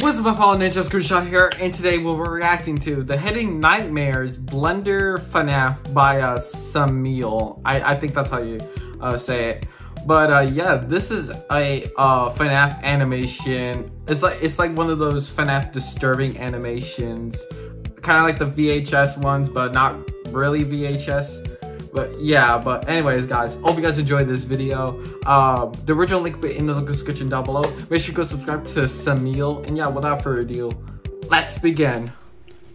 What's up, my fellow Ninja Screenshot here, and today we'll be reacting to The Hidden Nightmares Blender FNAF by uh, Samil. I, I think that's how you uh, say it. But uh, yeah, this is a uh, FNAF animation. It's like it's like one of those FNAF disturbing animations, kind of like the VHS ones, but not really VHS. But yeah, but anyways, guys, hope you guys enjoyed this video. Um, the original link will be in the description down below. Make sure you go subscribe to Samil. And yeah, without further ado, let's begin.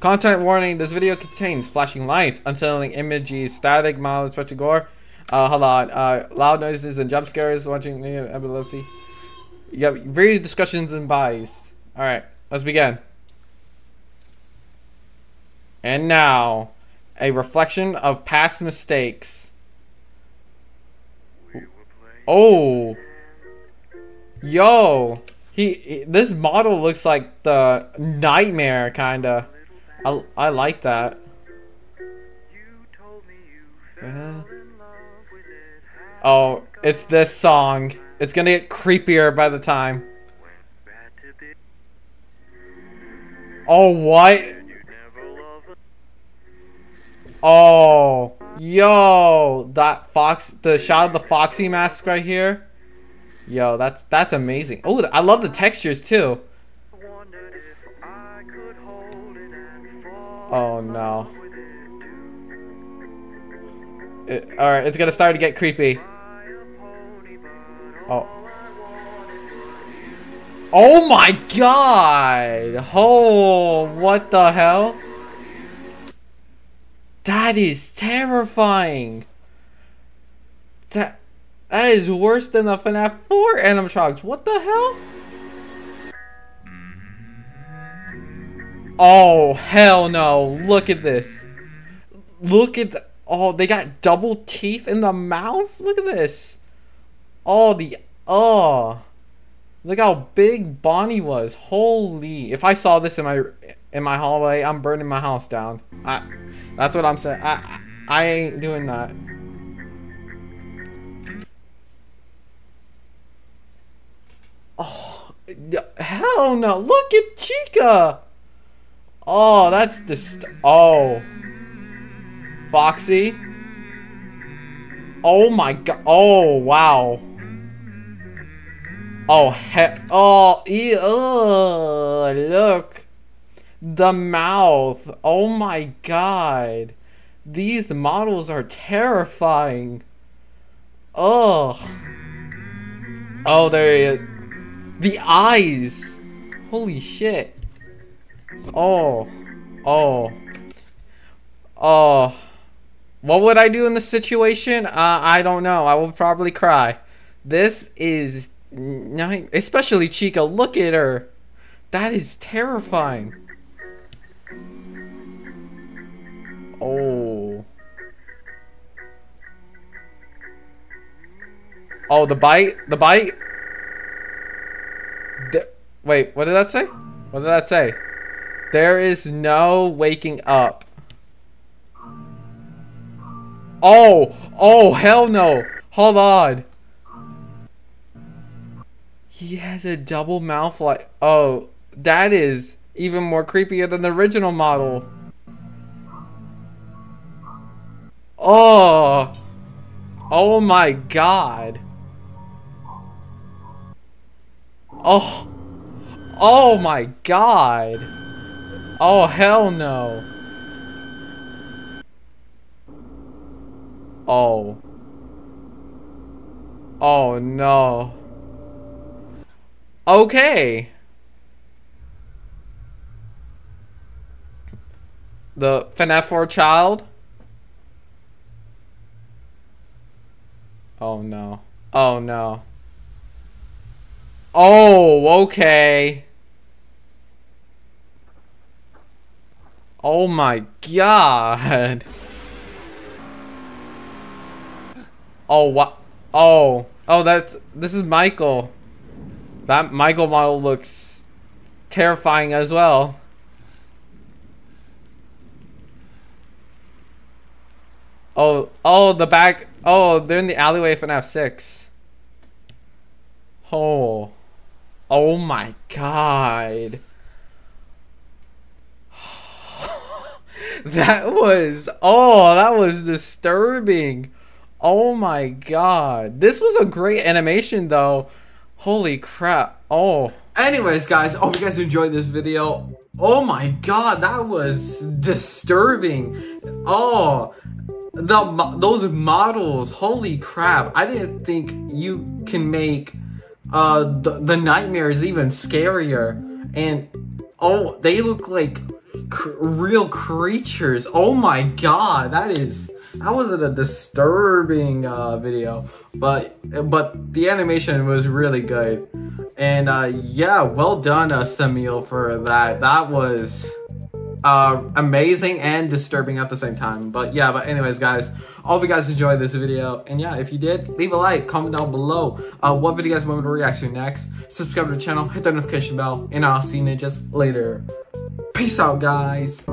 Content warning, this video contains flashing lights, unsettling images, static, mild, especially gore. Uh, hold on, uh, loud noises and jump scares, watching epilepsy. You have various discussions and buys. Alright, let's begin. And now, a reflection of past mistakes. Oh. Yo. He, this model looks like the nightmare kinda. I, I like that. Uh, oh, it's this song. It's gonna get creepier by the time. Oh, what? Oh, yo, that fox, the shot of the Foxy mask right here. Yo, that's that's amazing. Oh, I love the textures too. Oh no. It, all right, it's gonna start to get creepy. Oh. Oh my god! Oh, what the hell? That is terrifying. That that is worse than the FNAF 4 animatronics. What the hell? Oh, hell no. Look at this. Look at the, Oh, they got double teeth in the mouth? Look at this. Oh, the... Oh. Look how big Bonnie was. Holy. If I saw this in my in my hallway, I'm burning my house down. I... That's what I'm saying. I, I ain't doing that. Oh, hell no. Look at Chica. Oh, that's just. Oh. Foxy. Oh my god. Oh, wow. Oh, he oh, ew, look. The mouth. Oh my god. These models are terrifying. Ugh. Oh, there he is. The eyes. Holy shit. Oh. Oh. Oh. What would I do in this situation? Uh, I don't know. I will probably cry. This is... Not, Especially Chica. Look at her. That is terrifying. Oh. Oh, the bite? The bite? Wait, what did that say? What did that say? There is no waking up. Oh! Oh, hell no! Hold on. He has a double mouth like... Oh, that is even more creepier than the original model. Oh. Oh my god. Oh. Oh my god. Oh hell no. Oh. Oh no. Okay. The FNAF 4 child? Oh no. Oh no. Oh, okay. Oh my god. Oh, what? Oh. Oh, that's... This is Michael. That Michael model looks terrifying as well. Oh, oh, the back. Oh, they're in the alleyway FNAF 6. Oh. Oh my god. that was. Oh, that was disturbing. Oh my god. This was a great animation though. Holy crap. Oh. Anyways, guys, hope you guys enjoyed this video. Oh my god, that was disturbing. Oh the those models, holy crap. I didn't think you can make uh the, the nightmares even scarier. And oh, they look like cr real creatures. Oh my god, that is that was a disturbing uh, video, but but the animation was really good, and uh, yeah, well done, uh, for that. That was uh, amazing and disturbing at the same time. But yeah, but anyways, guys, I hope you guys enjoyed this video. And yeah, if you did, leave a like, comment down below uh, what video you guys want me to react to next. Subscribe to the channel, hit that notification bell, and I'll see you ninjas later. Peace out, guys.